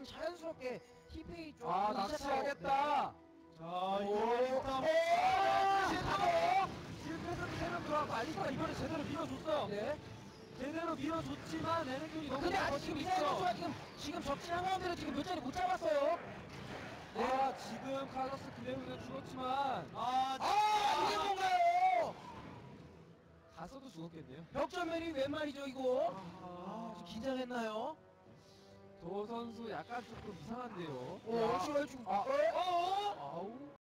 그냥 자연스럽게 티페이 쪽아 낚시하겠다. 자 오, 이거 일단 오, 제대로 실패해서 세명 들어와 말리가 이번에 제대로 밀어줬어요. 네. 제대로 밀어줬지만 에너균이 너무 근데 아직 잘 지금 선수가 있어. 지금 지금 적진한 가운데로 지금 몇 자리 못 잡았어요. 네. 아 지금 카더스 그대로는 죽었지만 아, 아 이게 뭔가요? 갔어도 죽었겠네요. 벽전면이 웬 말이죠 이거? 아, 아, 좀 긴장했나요? 도 선수 약간 조금 이상한데요. 오, 지금 지금 아, 어?